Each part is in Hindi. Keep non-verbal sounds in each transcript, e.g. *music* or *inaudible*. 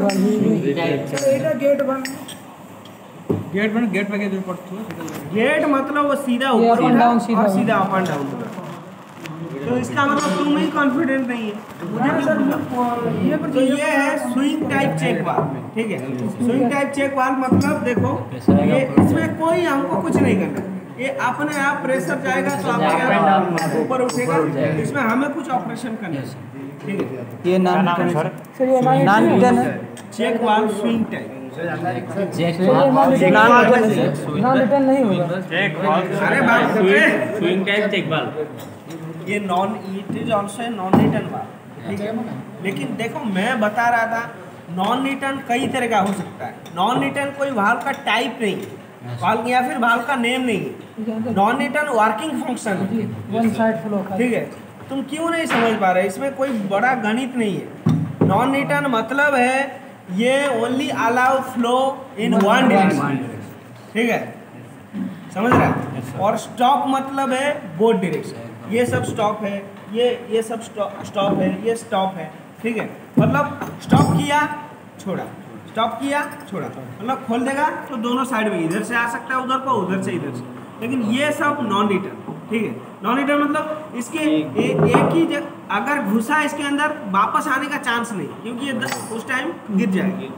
गेट बन गेट वन गेट पे किधर पड़ता है गेट मतलब वो सीधा ऊपर उठा और सीधा अप एंड डाउन तो इसका मतलब तुम ही कॉन्फिडेंट नहीं है। मुझे भी सर ये पर तो ये है स्विंग टाइप चेक वाल ठीक है? स्विंग टाइप चेक वाल मतलब देखो ये इसमें कोई हमको कुछ नहीं करना। ये अपने आप प्रेशर जाएगा तो आपका ऊपर उठेगा। इसमें हमें कुछ ऑपरेशन करना है। ठीक है ये नाम सर? ये हमारे नान रिटर्न है? Check valve swing type. Sir ये नॉन रिटर्न नान रिटर्न नहीं होगा। अरे बात स्विंग टाइप चेक बाल ये non it is also non return valve. ठीक है? लेकिन देखो मैं बता रहा था नॉन रिटर्न कई तरह का हो सकता है। नॉन रिटर्न कोई वाल का टाइप नहीं है। वाल या फिर वाल का नेम नहीं है। नॉन रिटर्न वर्किंग फ़ंक्शन है। वन साइड फ्लो का ठीक है? तुम क्यों नहीं समझ पा रहे? इसमें कोई बड़ा गणित नहीं है। नॉन रिटर्न मतलब है ये only allow flow in one direction ठीक है? समझ रहा है? और स्टॉप मतलब है बोथ डायरेक्शन ये सब स्टॉप है ये ये सब स्टॉप है ये स्टॉप है। ठीक है? मतलब स्टॉप किया छोड़ा। स्टॉप किया छोड़ा। मतलब खोल देगा तो दोनों साइड में इधर से आ सकता है उधर को उधर से इधर से। लेकिन ये सब नॉन रिटर्न ठीक है? नॉन रिटर्न मतलब इसके ए, एक ही अगर घुसा इसके अंदर वापस आने का चांस नहीं क्योंकि ये उस टाइम गिर जाएगी।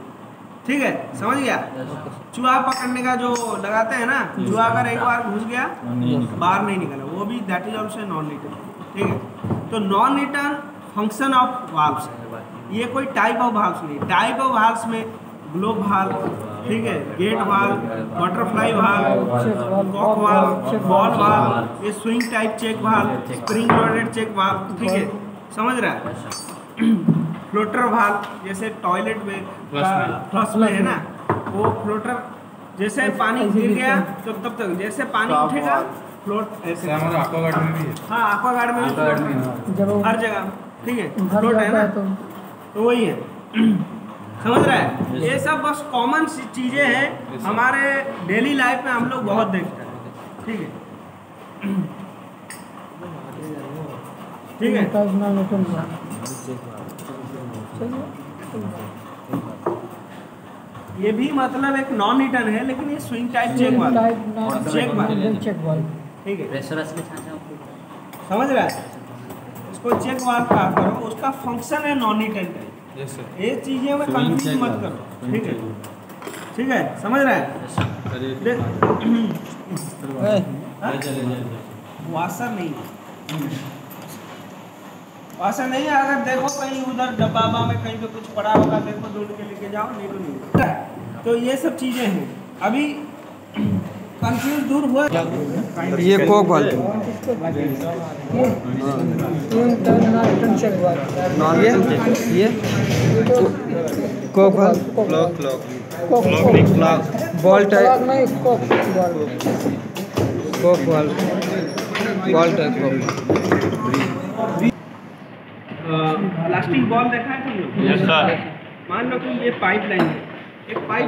ठीक है? समझ गया? चूहा पकड़ने का जो लगाते हैं ना चूहा अगर एक बार घुस गया बाहर नहीं निकला। वो भी that is also non return ठीक है? तो non return function of valves ये कोई टाइप ऑफ़ वाल्व्स नहीं। टाइप ऑफ़ वाल्व्स में ग्लोब वाल ठीक है गेट वाल बटरफ्लाई वाल कॉक वाल बॉल वाल ये swing type check valve spring loaded check valve ठीक है समझ रहा है? *clears throat* फ्लोटर वाल जैसे टॉयलेट में फ्लश में। है ना? वो फ्लोटर जैसे पानी गिर गया तो तब तक जैसे पानी उठेगा फ्लोट ऐसे हमारा एक्वागार्ड में भी है। हाँ एक्वागार्ड में भी है। जब वो हर जगह ठीक है फ्लोट है ना? तो। तो वही है। *clears throat* समझ रहा है? ये सब बस कॉमन सी चीज़ें हैं। हमारे डेली लाइफ में हम लोग बहुत देखते हैं। ठीक है? ठीक है? का ये भी मतलब एक नॉन रिटर्न है, लेकिन ये स्विंग टाइप चेक वाला चेक वाला चेक ठीक है? के समझ रहा है? इसको चेक वाल कहा करो, उसका फ़ंक्शन है नॉन रिटर्न सर ये चीज़ें में कंफ्यूज मत करो। ठीक है? ठीक है? समझ रहा है? देख वासर नहीं है। वासर नहीं है? अगर देखो कहीं उधर डब्बा में कहीं पे कुछ पड़ा होगा देखो ढूंढ के लेके जाओ नहीं तो नहीं तो ये सब चीज़ें हैं। अभी कंफ्यूज दूर हुआ। ये कोक वाल ये नॉन रिटर्न चेक बॉल ये? ये? Cock valve clock clock ball type. Cock ball. Ball type cock plastic ball देखा है तुम लोग यस सर मान लो कि ये पाइप लाइन है। एक पाइप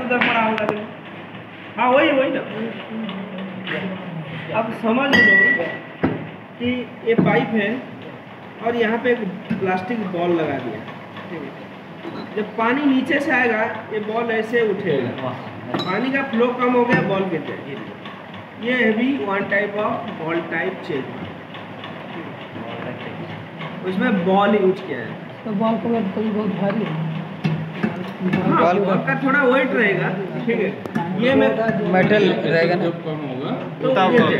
उधर पड़ा होगा देखो हाँ वही वही ना. अब समझ लो कि ये पाइप है और यहाँ पे एक प्लास्टिक बॉल लगा दिया। ठीक है? जब पानी नीचे से आएगा ये बॉल ऐसे उठेगा। पानी का फ्लो कम हो गया बॉल गिर जाएगी। ये है भी one type of ball type check उसमें बॉल यूज़ किया है। तो बॉल का कभी बहुत भारी है। हाँ, बॉल बॉल का थोड़ा वेट रहेगा ठीक है। ये मैं मेटल रहेगा ना। तो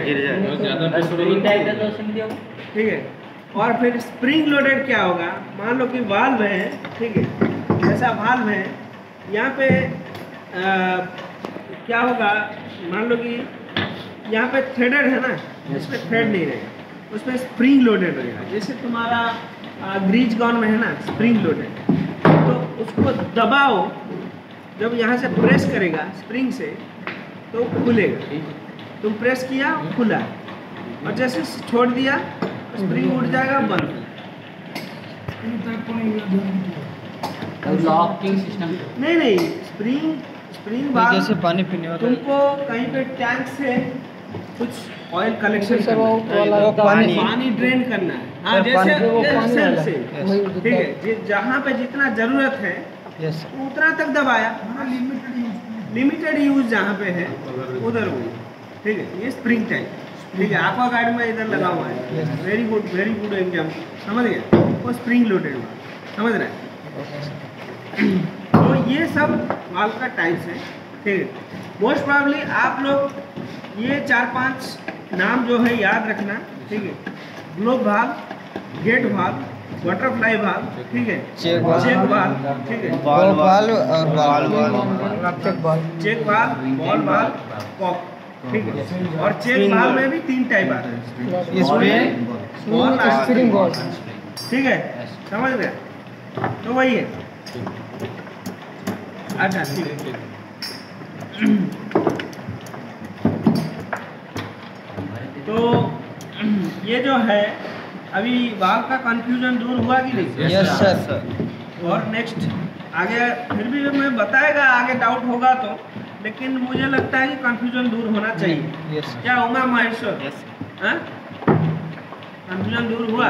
गिर जाएगा। तो ठीक है। और फिर स्प्रिंग लोडेड क्या होगा? मान लो कि वाल्व है ठीक है। ऐसा वाल्व है यहाँ पे आ, क्या होगा? मान लो कि यहाँ पे थ्रेडेड है ना इसमें थ्रेड नहीं रहेगा। उसमें स्प्रिंग लोडेड रहेगा जैसे तुम्हारा ग्रीज गॉन में है ना स्प्रिंग लोडेड तो उसको दबाओ। जब यहाँ से प्रेस करेगा स्प्रिंग से तो खुलेगा। तुम प्रेस किया खुला। और जैसे छोड़ दिया स्प्रिंग उठ जाएगा बंद। लॉकिंग सिस्टम नहीं नहीं स्प्रिंग स्प्रिंग बार जैसे पानी पीने वाला तुमको कहीं पे टैंक से कुछ ऑयल कलेक्शन करना। है पानी- पानी ड्रेन करना। है हाँ जैसे वो जैसे से है। ठीक है जहाँ पे जितना ज़रूरत है उतना तक दबाया। लिमिटेड यूज़ जहाँ पे है उधर हुई ठीक है ये स्प्रिंग टाइप ठीक है आपका गार्ड में इधर लगा हुआ है। Very good very good exam समझ गए? वो स्प्रिंग लोडेड हुआ। समझ रहे हैं? तो ये सब वाल्व का टाइप्स है। ठीक है। मोस्ट प्रॉब्ली आप लोग ये चार पाँच नाम जो है याद रखना ठीक है? ग्लोब भाग गेट भाग बटरफ्लाई भाग ठीक है? चेक चेक भाग ठीक है? बॉल वाल्व और वाल्व चेक बॉल चेक भाग बॉल भाग पॉप ठीक है? और चेक भाग में भी तीन टाइप आते हैं। बॉल स्प्रिंग बॉल ठीक है? समझ गए? तो वही है। अच्छा ठीक है तो ये जो है अभी बाल का कंफ्यूजन दूर हुआ कि नहीं? यस सर और नेक्स्ट आगे फिर भी मैं बताएगा आगे डाउट होगा तो। लेकिन मुझे लगता है कि कंफ्यूजन दूर होना चाहिए। यस क्या उमा महेश्वर? हाँ? कंफ्यूजन दूर हुआ?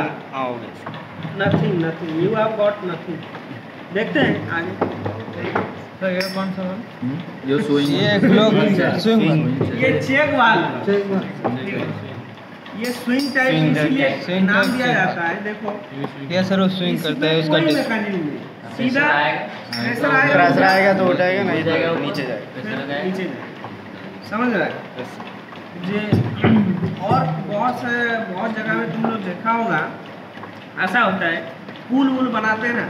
Nothing nothing you have got nothing देखते हैं आगे। सर ये कौन सा जो सुई ये ग्लोब स्विंग ये चेक वाल। चेक बॉल ये स्विंग टाइप type, नाम दिया जाता है देखो। ये सर वो स्विंग करता है उसका नहीं सीधा प्रेशर आएगा। प्रेशर आएगा। तो उठाएगा नहीं जाएगा तो नीचे जाएगा। नीचे जाएगा। समझ रहा है? जे और बहुत से बहुत जगह में तुम लोग देखा होगा ऐसा होता है पुल वुल बनाते हैं ना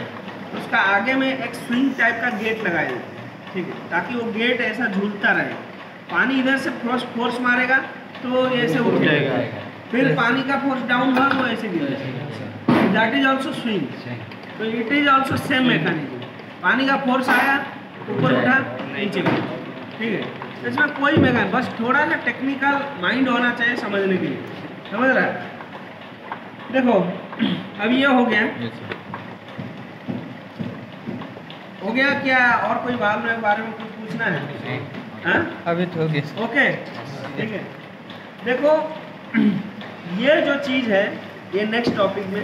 तो उसका आगे में एक स्विंग टाइप का गेट लगाया जाता है ठीक है? ताकि वो गेट ऐसा झूलता रहे। पानी इधर से फोर्स फोर्स मारेगा तो ऐसे उठेगा फिर पानी का फोर्स डाउन हुआ वो ऐसे गिरेगा दैट इज़ ऑल्सो स्विंग तो it is also same mechanism पानी का फोर्स आया ऊपर उठा नीचे गिरा। ठीक है? इसमें कोई मैकेनिज्म बस थोड़ा सा टेक्निकल माइंड होना चाहिए समझने के लिए। समझ रहा है? देखो अब ये हो गया। हो गया क्या? और कोई बाल में बारे में कुछ पूछना है? हाँ? अभी तो हो गया। ओके ठीक है। देखो ये जो चीज़ है ये नेक्स्ट टॉपिक में